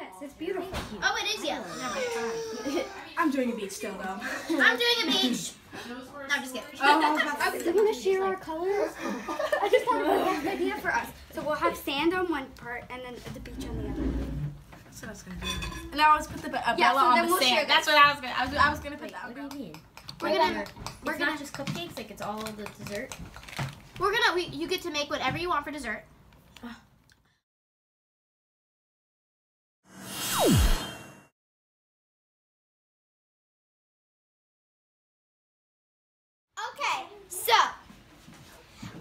this. It's beautiful. Oh, it is yellow. I'm doing a beach still though. I'm doing a beach. No, I'm just kidding. Are we gonna share our colors? I just have a good idea for us. So we'll have sand on one part and then the beach on the other. That's what I was gonna do. And I was put the be- uh, Yeah, so on then the we'll share sand. That's what I was gonna. I was, I was gonna put that. What do you mean? We're gonna, We're not just cupcakes, like it's all of the dessert. we're gonna, we, you get to make whatever you want for dessert. Okay, so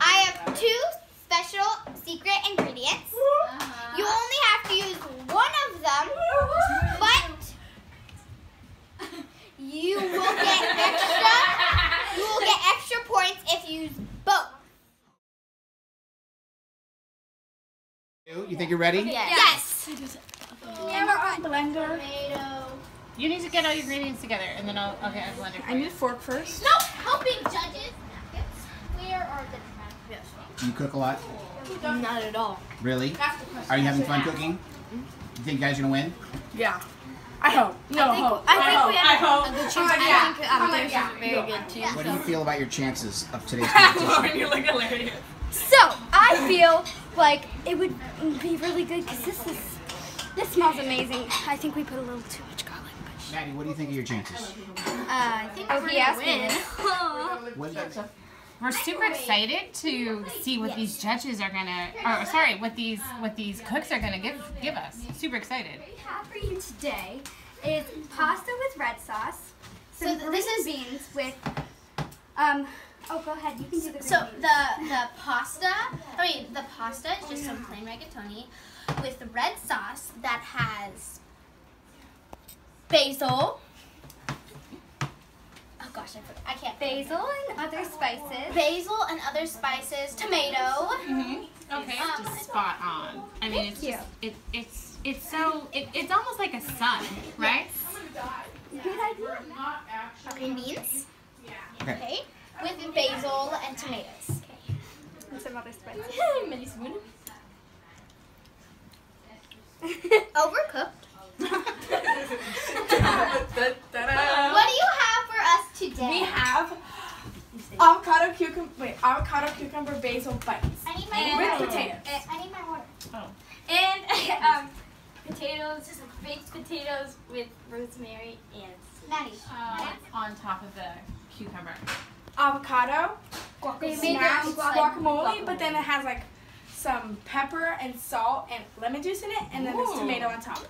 I have two special secret ingredients. Uh-huh. You only have to use one of them, but you will get extra. You will get extra points if you use both. You think you're ready? Yes. And we're on blender. Tomato. You need to get all your ingredients together, and then I'll okay. I'll blend it. I need a fork first. No, helping judges. Where are the yes. Do you cook a lot? Not at all. Really? Are you having fun cooking? You think you guys are gonna win? Yeah. I hope. No I hope. I think hope. we I have hope. A good chance. Oh, I think um, theirs yeah. is very good too. What do you feel about your chances of today's competition? you look hilarious. So I feel like it would be really good because this is this smells amazing. I think we put a little too much garlic. But Maddie, what do you think of your chances? uh, I think oh, he asked me. What do We're super excited to see what these judges are gonna, or sorry, what these what these cooks are gonna give give us. Super excited. we have for you today is pasta with red sauce. So Some th- this is- beans with um. Oh, go ahead. You can do the green So beans. the the pasta, I mean the pasta is just some plain rigatoni with the red sauce that has basil. Oh gosh, I forgot. I can't. basil and other spices. Basil and other spices, tomato. Mhm. Okay, Um, just spot on. I mean, it's just it, it's it's so it, it's almost like a sun, right? Good idea. Green beans. Okay. Okay. With basil and tomatoes. Okay. And some other spices. Overcooked. Da-da. What do you have for us today? We have avocado cucumber. Wait, avocado cucumber basil bites I need my with water. potatoes. I need my water. Oh. And um, potatoes, just baked potatoes with rosemary and Maddie. Um, on top of the cucumber. Avocado, They made their own guacamole, but then it has like some pepper and salt and lemon juice in it, and then there's Ooh. tomato on top.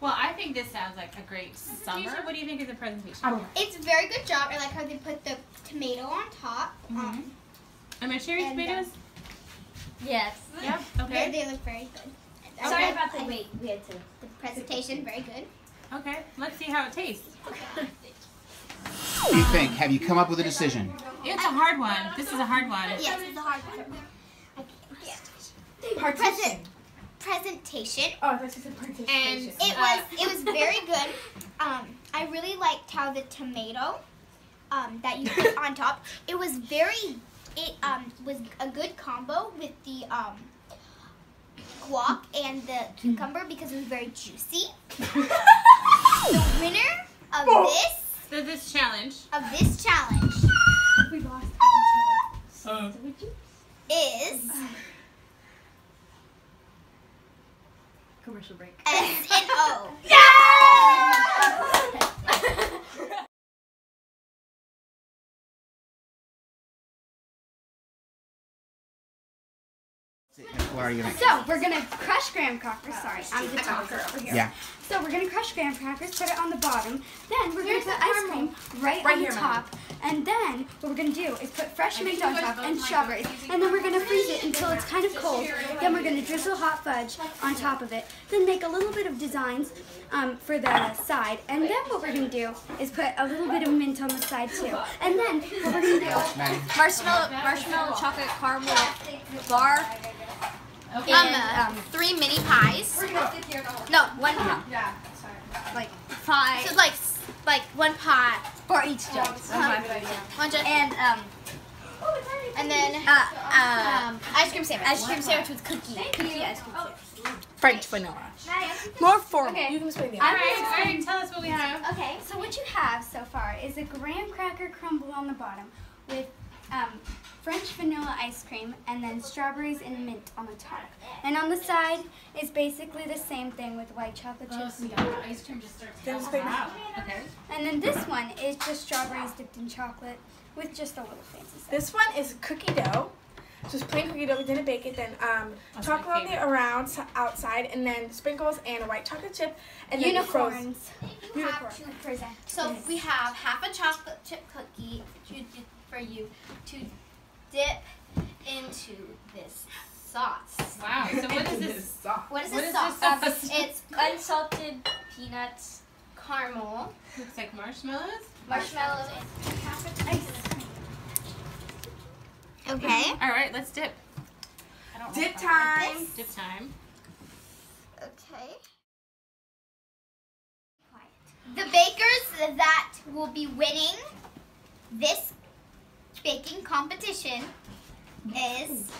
Well, I think this sounds like a great summer. What do you think of the presentation? I. It's a very good job. I like how they put the tomato on top. Mm-hmm. Um, Am I cherry And, uh, tomatoes? yes. Yep. they, Okay. they look very good. I Sorry about the wait. We had to. The presentation, very good. Okay. Let's see how it tastes. What do you think? Have you come up with a decision? It's a hard one. This is a hard one. Yes, it's a hard one. Partition. Present, presentation. Oh, that's just a presentation. And It was it was very good. Um, I really liked how the tomato um, that you put on top. It was very it um, was a good combo with the um, guac and the cucumber because it was very juicy. the winner of this So this challenge. of this challenge we lost each other. is Commercial break. S and O. What are you? So we're gonna crush graham crackers. Sorry, I'm the talker over here. Yeah. So we're gonna crush graham crackers, put it on the bottom. Then we're gonna put ice cream right, Right on here, the Mom. Top. And then what we're gonna do is put fresh mint on top and strawberries. And then we're gonna freeze it until it's kind of cold. Then we're gonna drizzle hot fudge on top of it. Then make a little bit of designs um, for the side. And then what we're gonna do is put a little bit of mint on the side too. And then what we're gonna do Marshmallow, marshmallow chocolate caramel bar. Um, um, three mini pies. No, one pie. Yeah. Like five So like like one pie. For each judge. One judge. And um, Oh, And then Uh, uh, um, ice cream sandwich. ice cream sandwich with cookie. Cookie ice cream sandwich. French vanilla. More formal. Okay. You can explain the All right, all right. Tell us what we have. Okay. So what you have so far is a graham cracker crumble on the bottom with um, French vanilla ice cream and then strawberries and mint on the top. And on the side is basically the same thing with white chocolate Oh, chips. so yeah, the ice cream just starts Then melting explain out. Okay. And then this one is just strawberries dipped in chocolate with just a little fancy stuff. This one is cookie dough. Just plain cookie dough. We didn't bake it. Then um, That's chocolate on the around outside, and then sprinkles and a white chocolate chip, and then the frozen. Unicorns. Unicorn. To present. So we have half a chocolate chip cookie to di- for you to dip into this sauce. Wow. So what is this? Sauce? What is What this is sauce? this sauce? It's Unsalted peanuts. caramel, Looks like marshmallows. marshmallows, Okay. Okay. All right, let's dip. I don't Dip if I like time. Dip time. Okay. Quiet. The bakers that will be winning this baking competition is